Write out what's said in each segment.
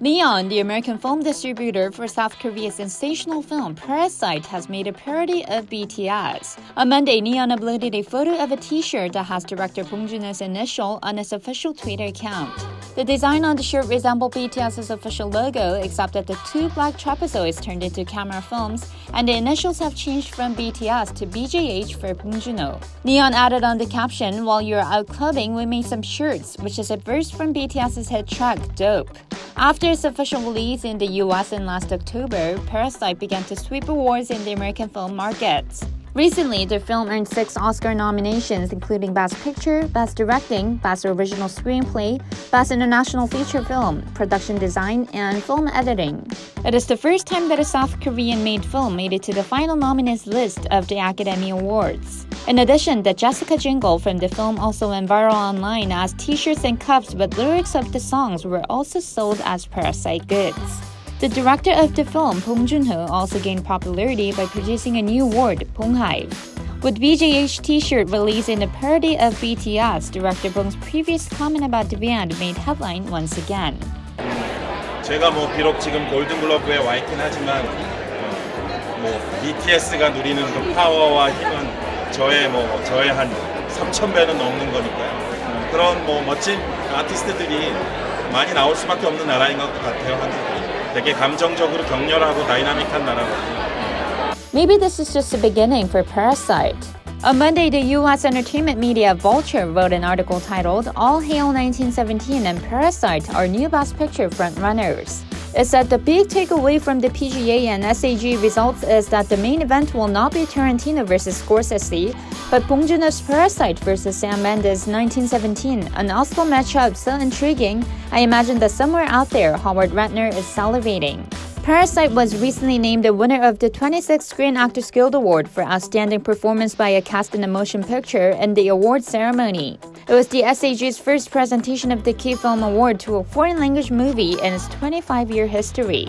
Neon, the American film distributor for South Korea's sensational film Parasite, has made a parody of BTS. On Monday, Neon uploaded a photo of a t-shirt that has director Bong Joon-ho's initial on its official Twitter account. The design on the shirt resembled BTS's official logo, except that the two black trapezoids turned into camera films, and the initials have changed from BTS to BJH for Bong Joon-ho. Neon added on the caption, "While you're out clubbing, we made some shirts," which is a verse from BTS's hit track "Dope." After its official release in the US in last October, Parasite began to sweep awards in the American film markets. Recently, the film earned six Oscar nominations, including Best Picture, Best Directing, Best Original Screenplay, Best International Feature Film, Production Design, and Film Editing. It is the first time that a South Korean made film made it to the final nominees list of the Academy Awards. In addition, the Jessica jingle from the film also went viral online as t shirts and cups with lyrics of the songs were also sold as Parasite goods. The director of the film, Bong Joon-ho, also gained popularity by producing a new award, Bonghive. With BJH t-shirt released in a parody of BTS, director Bong's previous comment about the band made headline once again. 제가 뭐 비록 지금 골든글러브에 와 있긴 하지만 어, 뭐 BTS가 누리는 그 파워와 힘은 저의 뭐 저의 한 3천 배는 넘는 거니까요. 그런 뭐 멋진 아티스트들이 많이 나올 수밖에 없는 나라인 것 같아요. 한국이 되게 감정적으로 격렬하고 다이나믹한 나라거든요. Maybe this is just the beginning for Parasite. On Monday, the US entertainment media Vulture wrote an article titled All Hail 1917 and Parasite are new Best Picture frontrunners is that the big takeaway from the PGA and SAG results is that the main event will not be Tarantino versus Scorsese, but Bong Joon-ho's Parasite versus Sam Mendes 1917, an Oscar matchup so intriguing, I imagine that somewhere out there Howard Ratner is salivating. Parasite was recently named the winner of the 26th Screen Actors Guild Award for Outstanding Performance by a Cast in a Motion Picture in the award ceremony. It was the SAG's first presentation of the Key Film Award to a foreign language movie in its 25 year history.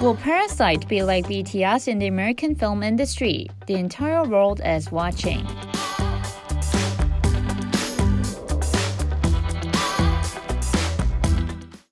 Will Parasite be like BTS in the American film industry? The entire world is watching.